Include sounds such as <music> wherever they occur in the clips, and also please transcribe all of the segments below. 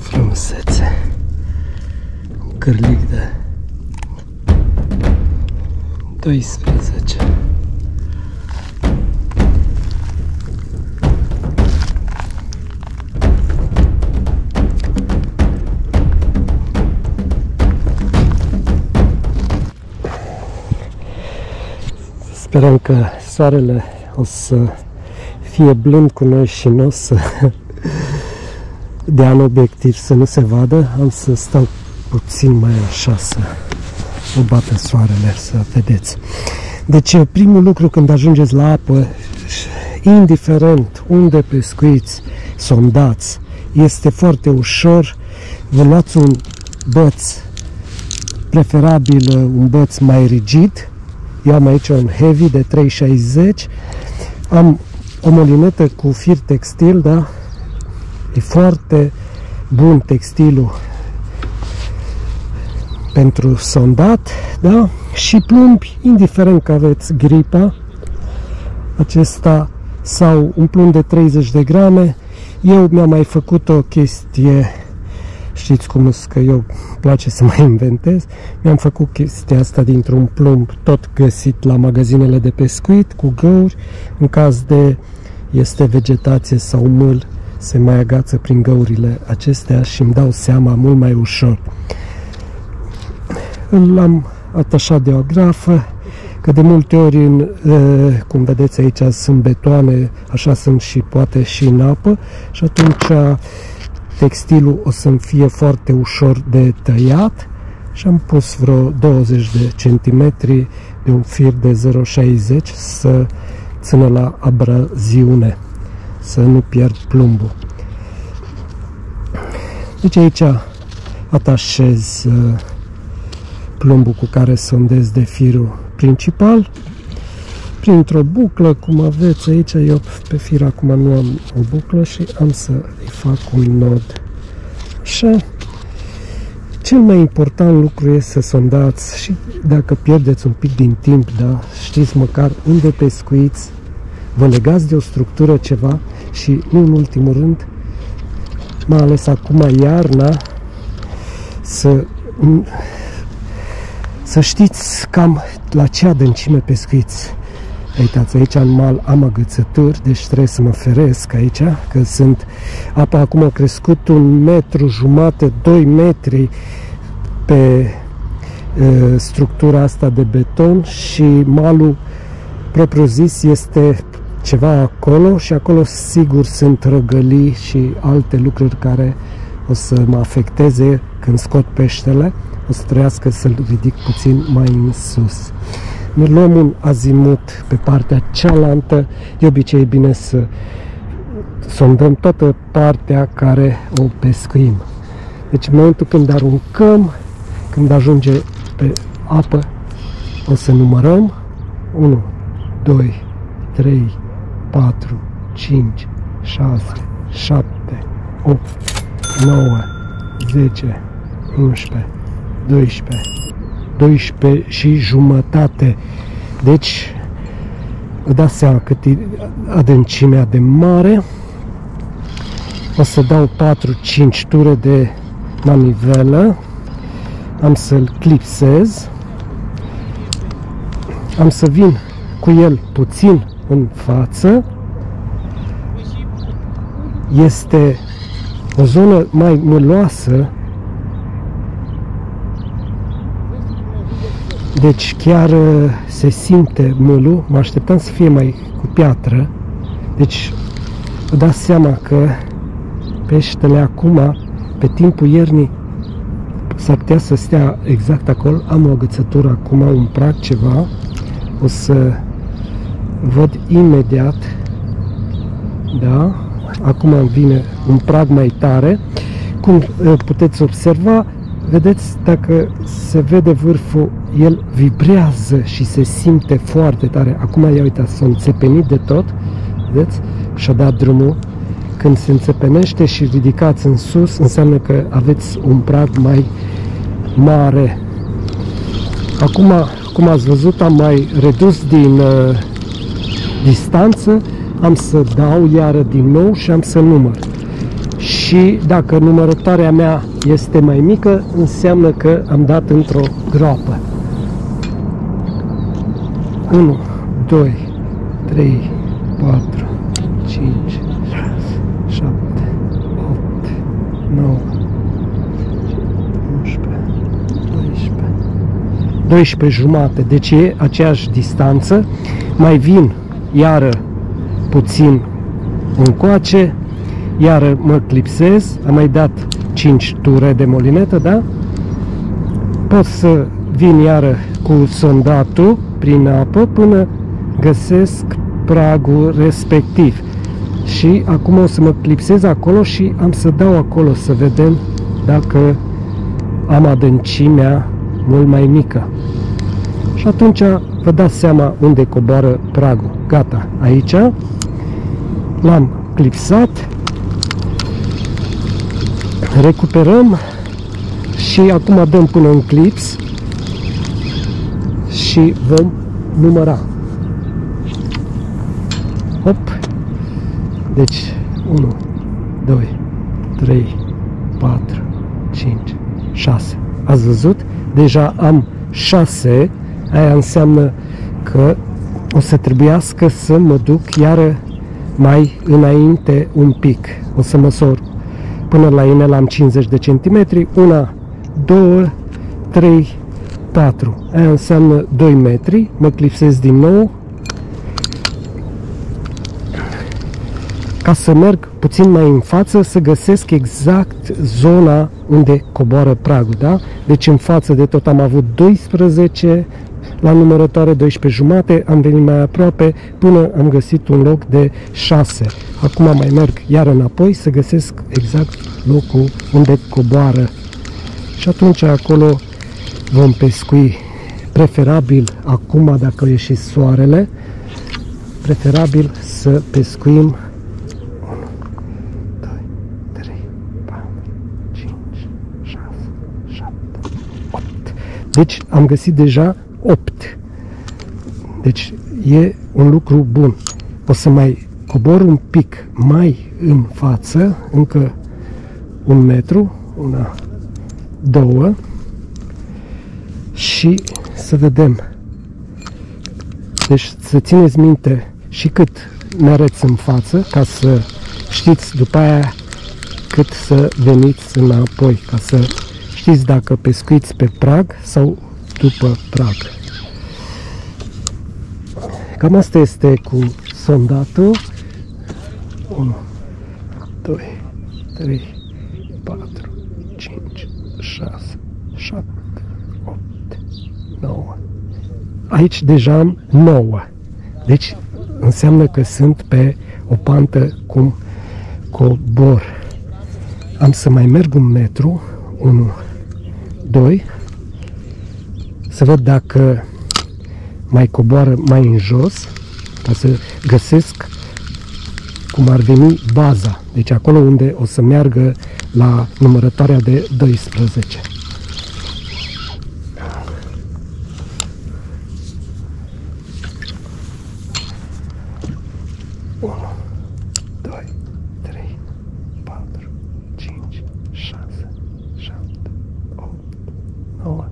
Frumsețe. Cârlig de 12. Sperăm că soarele o să fie blând cu noi și nu o să dea în obiectiv să nu se vadă. Am să stau puțin mai așa să nu bată soarele, să vedeți. Deci primul lucru când ajungeți la apă, indiferent unde pescuiți, sondați, este foarte ușor, vă luați un băț, preferabil un băț mai rigid, eu am aici un heavy de 360, am o molinetă cu fir textil, da? E foarte bun textilul pentru sondat, da? Și plumbi, indiferent că aveți gripa, acesta sau un plumb de 30 de grame. Eu mi-am mai făcut o chestie, știți cum sunt că eu place să <laughs> mai inventez, mi-am făcut chestia asta dintr-un plumb tot găsit la magazinele de pescuit cu găuri, în caz de este vegetație sau mâl, se mai agață prin găurile acestea și îmi dau seama mult mai ușor. L-am atașat de o grafă, că de multe ori, în, cum vedeți aici, sunt betoane, așa sunt și poate și în apă. Și atunci textilul o să-mi fie foarte ușor de tăiat și am pus vreo 20 de centimetri de un fir de 0,60 să țină la abraziune, să nu pierd plumbul. Deci aici atașez plumbul cu care sondez de firul principal printr-o buclă, cum aveți aici, eu pe fir acum nu am o buclă și am să îi fac un nod. Așa. Cel mai important lucru este să sondați și dacă pierdeți un pic din timp, da, știți măcar unde pescuiți, vă legați de o structură ceva și nu în ultimul rând, mai ales acum iarna, să să știți cam la ce adâncime pescuiți. Uitați, aici în mal am agățături, deci trebuie să mă feresc aici, că sunt apa acum a crescut un metru jumate, 2 metri pe uh, structura asta de beton și malul propriu zis este ceva acolo și acolo sigur sunt răgălii și alte lucruri care o să mă afecteze când scot peștele o să trebuiască să-l ridic puțin mai în sus. Ne luăm un azimut pe partea cealaltă, de obicei e bine să sondăm toată partea care o pescuim. Deci în momentul când aruncăm, când ajunge pe apă, o să numărăm 1, 2, 3, 4, 5, 6, 7, 8, 9, 10, 11, 12. 12 și jumătate. Deci, vă dați seama cât e adâncimea de mare. O să dau 4-5 ture de manivelă. Am să-l clipsez. Am să vin cu el puțin în față. Este o zonă mai mâloasă Deci chiar uh, se simte mâlul, mă așteptam să fie mai cu piatră. Deci vă dați seama că peștele acum, pe timpul iernii, s-ar putea să stea exact acolo. Am o agățătură acum, un prag ceva. O să văd imediat. Da? Acum îmi vine un prag mai tare. Cum uh, puteți observa, vedeți, dacă se vede vârful, el vibrează și se simte foarte tare. Acum, ia uitați, s-a înțepenit de tot, vedeți? Și-a dat drumul. Când se înțepenește și ridicați în sus, înseamnă că aveți un prag mai mare. Acum, cum ați văzut, am mai redus din uh, distanță, am să dau iară din nou și am să număr. Și dacă numărătoarea mea este mai mică, înseamnă că am dat într-o groapă. 1, 2, 3, 4, 5, 6, 7, 8, 9, 11, 12, 12 jumate. Deci e aceeași distanță. Mai vin iară puțin încoace, iară mă clipsez, am mai dat 5 ture de molinetă, da? Pot să vin iară cu sondatul prin apă până găsesc pragul respectiv. Și acum o să mă clipsez acolo și am să dau acolo să vedem dacă am adâncimea mult mai mică. Și atunci vă dați seama unde coboară pragul. Gata, aici l-am clipsat, recuperăm și acum dăm până în clips și vom număra. Hop. Deci 1, 2, 3, 4, 5, 6. Ați văzut? Deja am 6. Aia înseamnă că o să trebuiască să mă duc iară mai înainte un pic. O să măsor până la inel am 50 de centimetri. Una, două, trei, 4. Aia înseamnă 2 metri. Mă clipsez din nou. Ca să merg puțin mai în față, să găsesc exact zona unde coboară pragul, da? Deci în față de tot am avut 12, la numărătoare 12 jumate, am venit mai aproape până am găsit un loc de 6. Acum mai merg iar înapoi să găsesc exact locul unde coboară. Și atunci acolo vom pescui preferabil acum dacă a ieșit soarele preferabil să pescuim 1, 2, 3, 4, 5, 6, 7, 8 deci am găsit deja 8 deci e un lucru bun. O să mai cobor un pic mai în față încă un metru una, două și să vedem. Deci să țineți minte și cât mereți în față ca să știți după aia cât să veniți înapoi, ca să știți dacă pescuiți pe prag sau după prag. Cam asta este cu sondatul. 1, 2, 3, 4, 5, 6, 7, 9. Aici deja am 9. Deci înseamnă că sunt pe o pantă cum cobor. Am să mai merg un metru, 1, 2, să văd dacă mai coboară mai în jos, ca să găsesc cum ar veni baza. Deci acolo unde o să meargă la numărătoarea de 12. 1, 2, 3, 4, 5, 6, 7, 8, 9,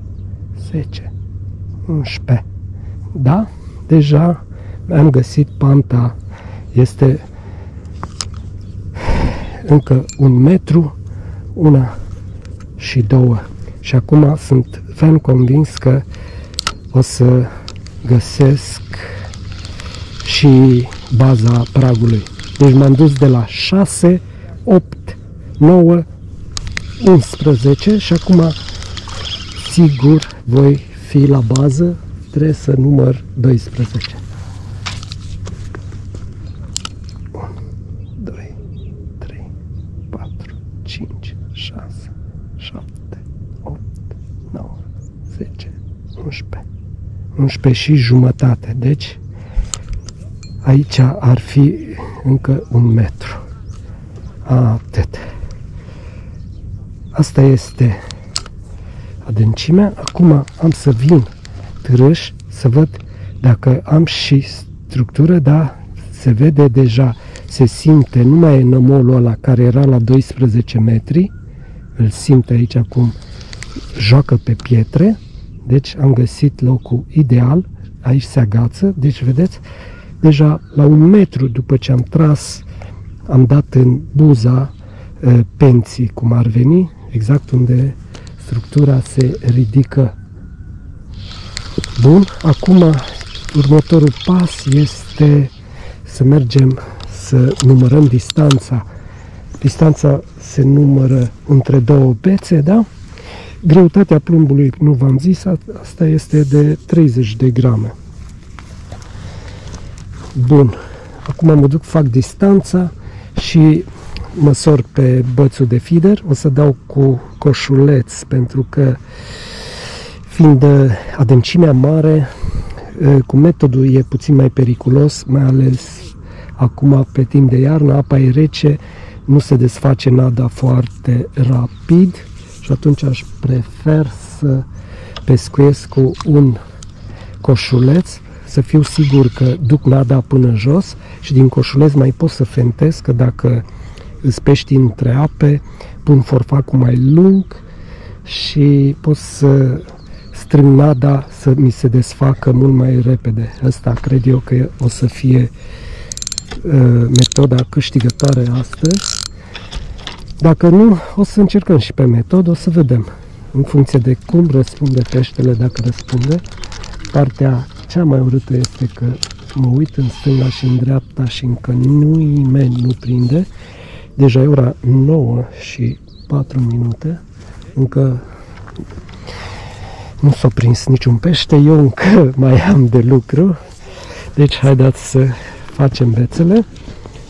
10, 11. Da? Deja am găsit panta. Este încă un metru, una și două. Și acum sunt ferm convins că o să găsesc și baza pragului. Deci m-am dus de la 6, 8, 9, 11 și acum sigur voi fi la bază, trebuie să număr 12. 1, 2, 3, 4, 5, 6, 7, 8, 9, 10, 11. 11 și jumătate. Deci Aici ar fi încă un metru. Atât. Asta este adâncimea. Acum am să vin târâș să văd dacă am și structură, da, se vede deja, se simte, nu mai e nămolul ăla care era la 12 metri, îl simte aici acum joacă pe pietre, deci am găsit locul ideal, aici se agață, deci vedeți, deja la un metru după ce am tras, am dat în buza uh, penții, cum ar veni, exact unde structura se ridică. Bun, acum următorul pas este să mergem să numărăm distanța. Distanța se numără între două bețe, da? Greutatea plumbului, nu v-am zis, asta este de 30 de grame. Bun, acum mă duc, fac distanța și măsor pe bățul de feeder. O să dau cu coșuleț pentru că fiind adâncimea mare, cu metodul e puțin mai periculos, mai ales acum pe timp de iarnă, apa e rece, nu se desface nada foarte rapid și atunci aș prefer să pescuiesc cu un coșuleț, să fiu sigur că duc nada până jos și din coșuleț mai pot să fentez, că dacă îți pești între ape, pun forfacul mai lung și pot să strâng nada să mi se desfacă mult mai repede. Asta cred eu că o să fie uh, metoda câștigătoare astăzi. Dacă nu, o să încercăm și pe metodă, o să vedem. În funcție de cum răspunde peștele, dacă răspunde. Partea cea mai urâtă este că mă uit în stânga și în dreapta și încă nimeni nu prinde. Deja e ora 9 și 4 minute. Încă nu s-a prins niciun pește, eu încă <laughs> mai am de lucru. Deci haideți să facem bețele,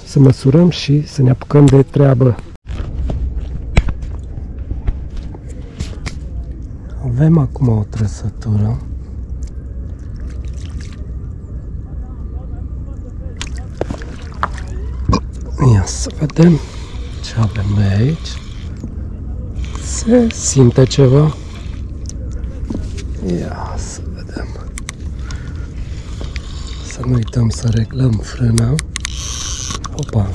să măsurăm și să ne apucăm de treabă. Avem acum o trăsătură. Ia să vedem ce avem noi aici. Se simte ceva. Ia să vedem. Să nu uităm să reglăm frâna. Opa!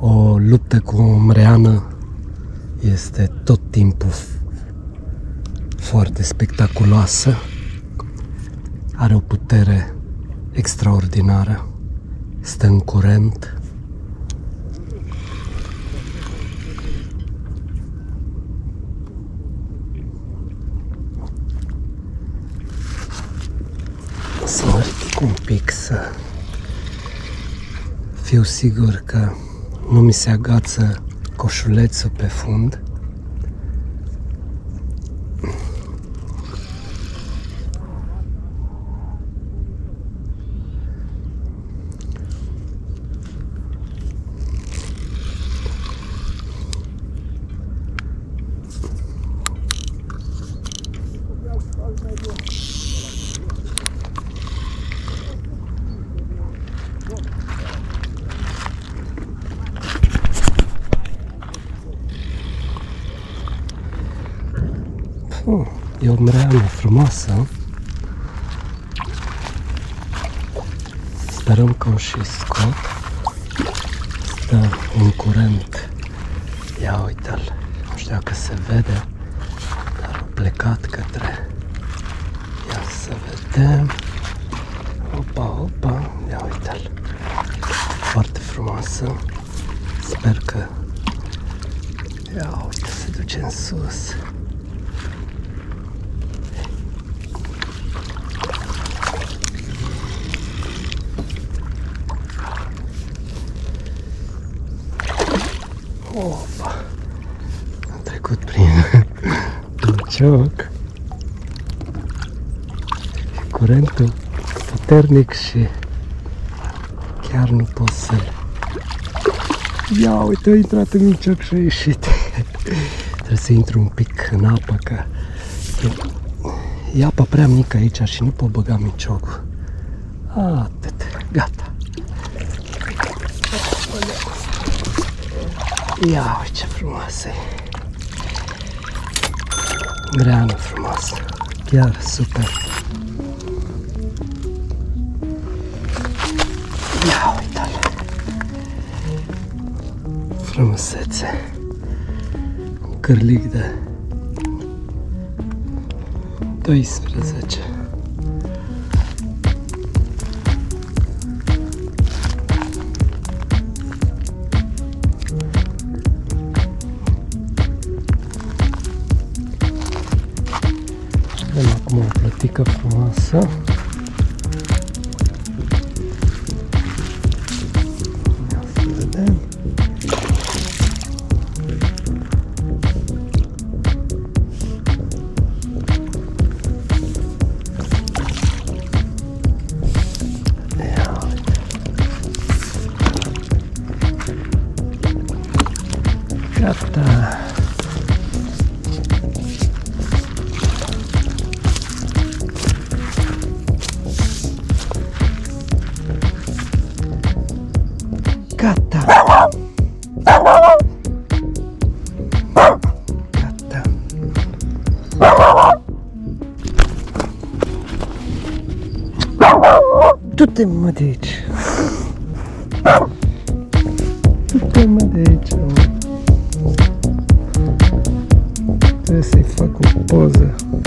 O luptă cu o mreană este tot timpul foarte spectaculoasă. Are o putere extraordinară. Stă în curent. Să mă ridic un pic să fiu sigur că nu mi se agață coșulețul pe fund. Oh, e o mreană frumoasă. Sperăm că o și scot. Stă în curent. Ia uite-l. Nu știu dacă se vede, dar a plecat către... Ia să vedem. Opa, opa, ia uite-l. Foarte frumoasă. Sper că... Ia uite, se duce în sus. Opa! Am trecut prin <laughs> cioc. Curentul puternic și chiar nu pot să-l... Ia uite, a intrat în cioc și a ieșit. <laughs> Trebuie să intru un pic în apă, că e apa prea mică aici și nu pot băga miciocul. Atât, gata. Ia uite ce frumoasă e. Greană frumoasă. Chiar super. Ia uite-l. Frumusețe. Un cârlic de 12. Acum o plătică Gata. Gata. Du-te mă de aici. Du-te mă de aici. mă.